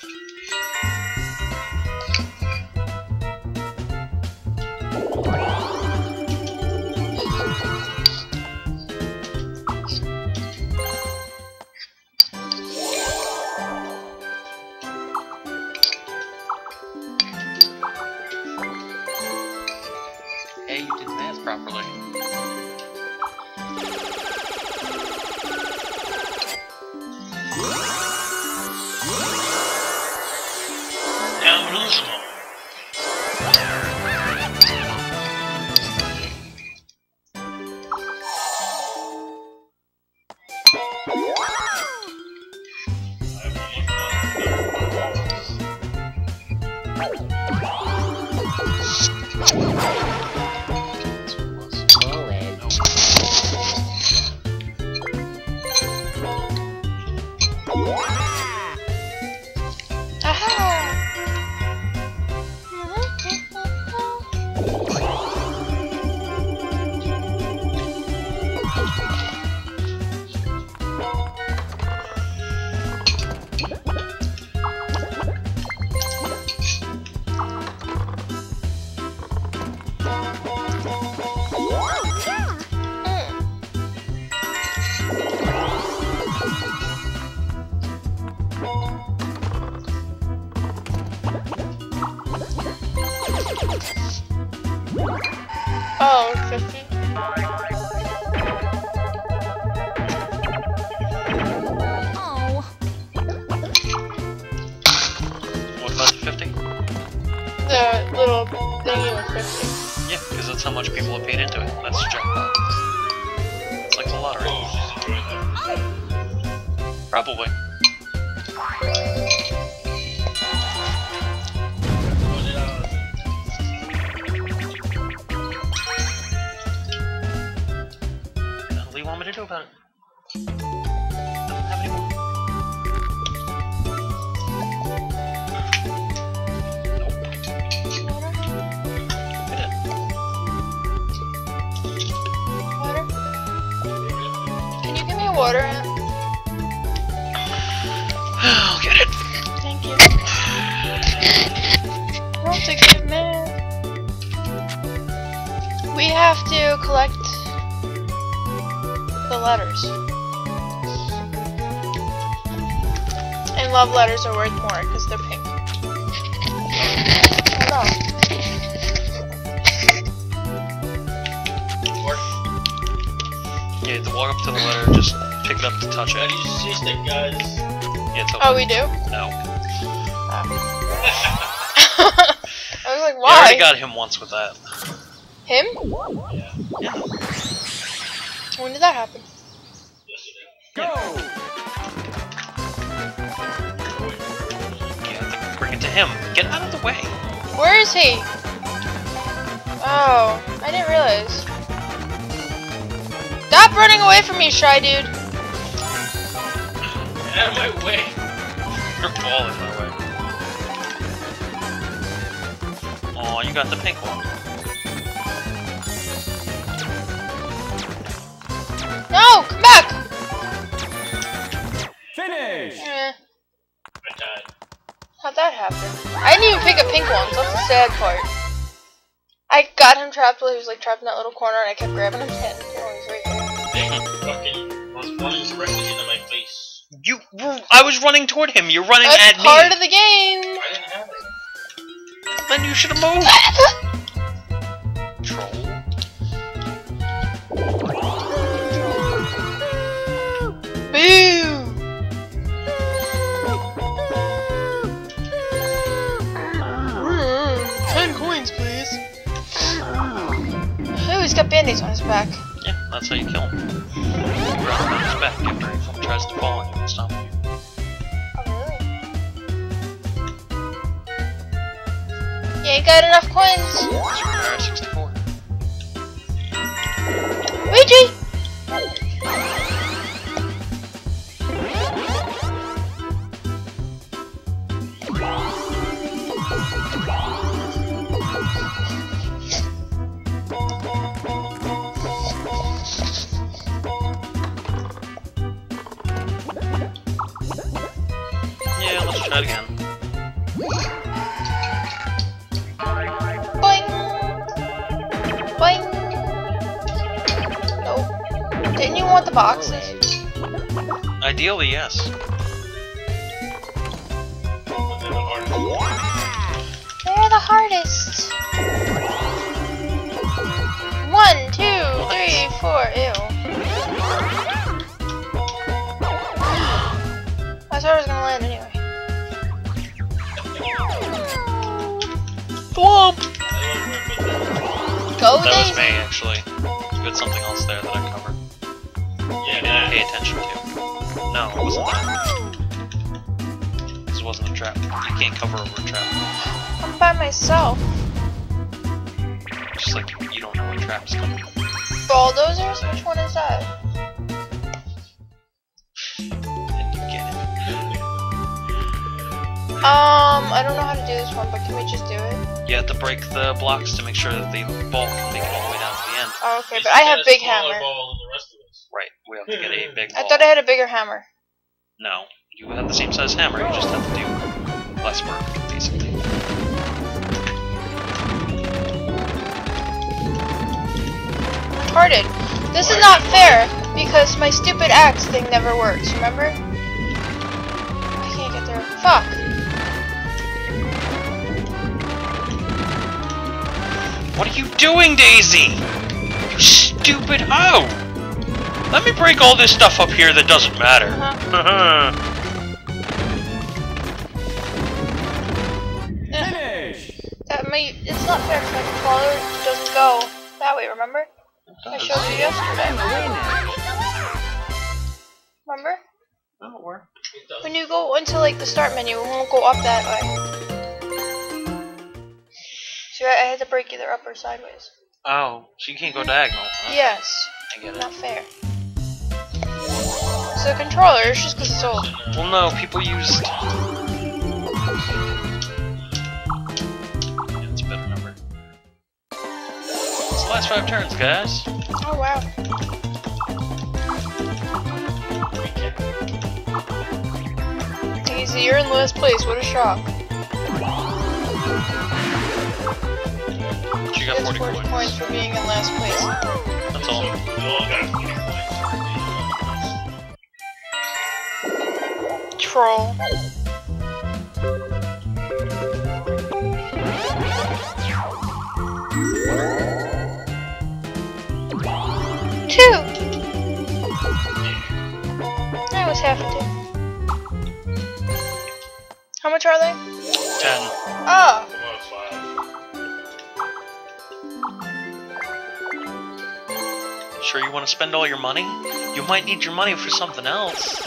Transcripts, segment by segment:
Hey, people have paid into it. That's the jackpot. It's like the lottery. Probably. What do you want me to do about it? Can you give water, Aunt? I'll get it. Thank you. I don't I'm. We have to collect the letters. And love letters are worth more because they're pink. Hold on. Yeah, you have to walk up to the letter, just pick it up to touch How it. do you see stick, guys? Yeah, it's Oh, we do? No. I was like, You why? already got him once with that. Him? Yeah. When did that happen? Go! have to bring it to him. Get out of the way. Where is he? Oh, I didn't realize. Stop running away from me, shy dude. Get out of my way. Your ball is my way. Aw, you got the pink one. No, come back. Finish! Eh, I died. how'd that happen? I didn't even pick a pink one, so that's the sad part. I got him trapped while he was like trapped in that little corner, and I kept grabbing his head was one directly into my face. You, I was running toward him. You're running That's at part of the game. I didn't have it. Then you should have moved. Troll. Boo! Ten coins, please. Ooh, he's got band-aids on his back. Yeah, that's how you kill him. On his back after tries to fall on you and stomp you. Really? You got enough coins. Want the boxes? Ideally, yes. What's in the heart? They're the hardest. One, two, three, four. Ew. I thought I was gonna land anyway. Thwomp! I love where I put that. Go That was Daisy. me, actually. You had something else there that I covered. Didn't pay attention to. No, it wasn't that. This wasn't a trap. I can't cover over a trap. I'm by myself. Just like you don't know what trap's coming. Bulldozers? Which one is that? You. Um, I don't know how to do this one, but can we just do it? You have to break the blocks to make sure that the ball can make it all the way down to the end. Oh, okay, but I have big hammer. ball than the rest of us. Right. We have to get a big ball. I thought I had a bigger hammer. No. You have the same size hammer, you just have to do less work, basically. Retarded. This is not fair because my stupid axe thing never works. Remember? I can't get there. Fuck. What are you doing, Daisy? You stupid hoe! Let me break all this stuff up here that doesn't matter. That may. It's not fair because my controller doesn't go that way. Remember? I showed you yesterday. Remember? It does. When you go into like the start menu, it won't go up that way. So I I had to break either up or sideways. oh, so you can't go diagonal. huh? Yes, I get it. not fair. So the controller, it's just because it's old. Well, no, people used. Yeah, it's a better number. It's the last five turns, guys. Oh wow. Daisy, you're in last place. What a shock. You got 40 40 coins. points for being in last place. That's all. We all got 40 points. Troll. Two. I was half two. How much are they? 10. Oh, Come on, five. Sure you want to spend all your money? You might need your money for something else.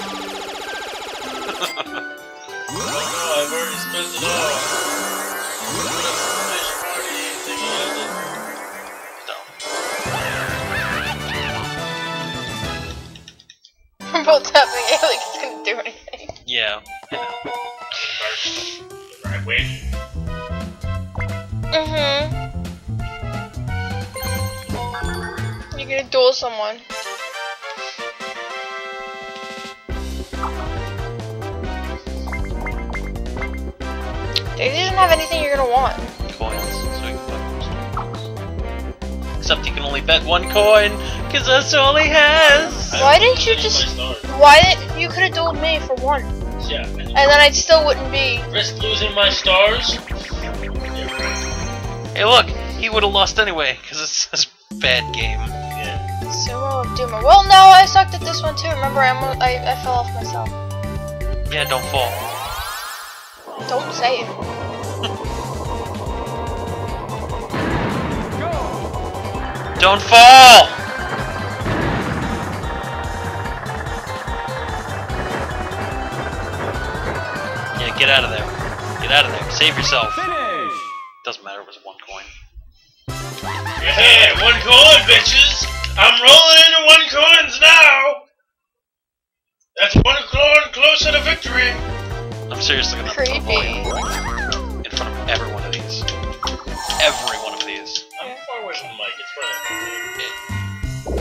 Oh no, I've already spent it all. Fish party, anything else? No. we're both tapping it like it's gonna do anything. Yeah. I know. Right, win. Mm-hmm. You're gonna duel someone. Daisy doesn't have anything you're gonna want. Coins. So you can buy those. Except you can only bet one coin, because that's all he has. Why didn't you just? Why didn't you could have dueled me for one, Yeah. and then I still wouldn't be. Risk losing my stars? Hey, look, he would have lost anyway, because it's this bad game. Yeah. Solo of uh, Doomer. Well, no, I sucked at this one too. Remember, I almo- I, I fell off myself. Yeah, don't fall. Don't say it. Don't fall! Yeah, get out of there. Get out of there. Save yourself. Doesn't matter, it was one coin. Yeah, one coin, bitches! I'm rolling into one coins now! That's one coin closer to victory! I'm seriously gonna put a Creepy. volume in front of every one of these. Every one of these. I'm far away from the mic, it's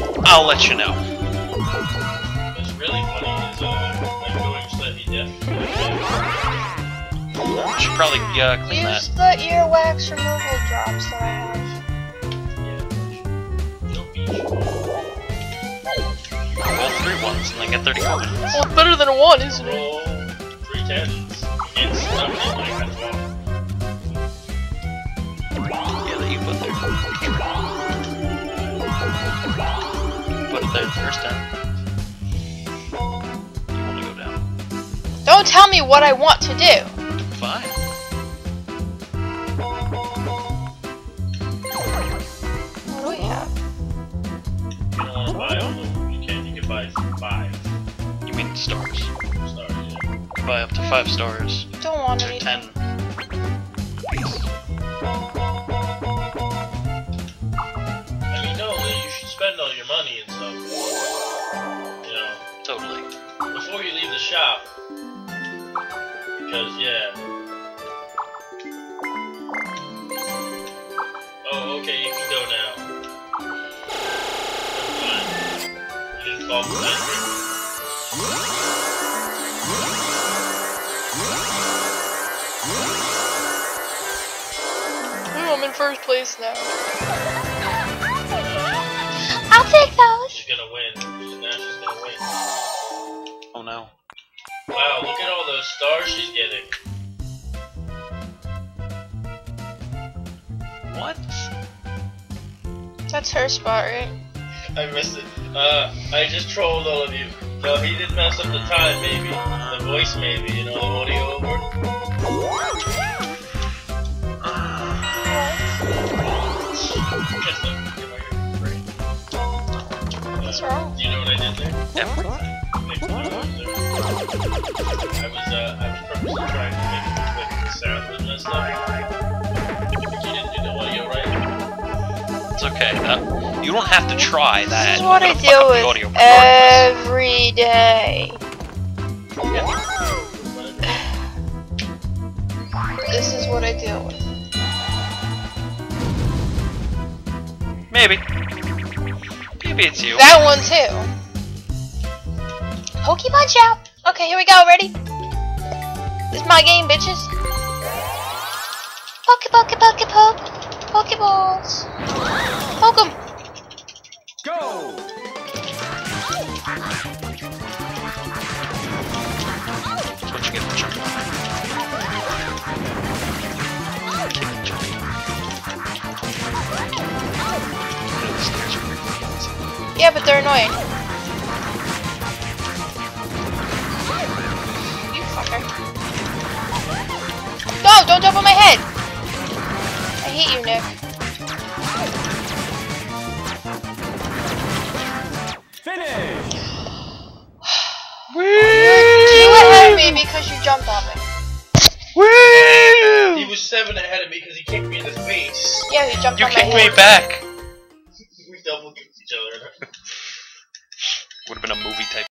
fine. I'll let you know. What's really funny is, uh, I'm going slightly deaf. should probably uh, clean Use that. the earwax removal drops that I have. Yeah. Don't be Roll three ones and then get 30 coins. Well, it's better than a one, isn't it? Roll. It's not like that's wrong. Yeah, that you put there. Put it there first time. You want to go down. Don't tell me what I want to do. Fine. What do we have? You don't want to buy all of. You can. You can buy five You mean stars. Stars. Yeah. Up to five stars. Don't want To any. ten. I mean, no, you should spend all your money and stuff. You know, Totally. before you leave the shop. Because, yeah. Oh, okay, you can go now. Never mind. You didn't fall for that Ooh, I'm in first place now. I'll take those. She's gonna win. Now she's gonna win. Oh no. Wow, look at all those stars she's getting. What? That's her spot, right? I missed it. Uh, I just trolled all of you. No, he did mess up the time, maybe. The voice, maybe. You know, the audio over. You know what I did there? Everything. Make fun of us there. I was, uh, I was purposely trying to make it look sound was messed up. You didn't do the audio right. It's okay. That, you don't have to try that. This is what I deal with audio every day. Whatever. This is what I deal with. Maybe. Maybe it's you. That one too. Pokey Punch out. Okay, here we go. Ready? This is my game, bitches. Poke, poke, poke, poke. Pokeballs. Yeah, but they're annoying. You fucker. No, don't jump on my head. I hate you, Nick. Finish! you ahead of me because you jumped on me. Woo! He was seven ahead of me because he kicked me in the face. Yeah, he jumped You on my head. You kicked me back. We double kicked each other. Would have been a movie type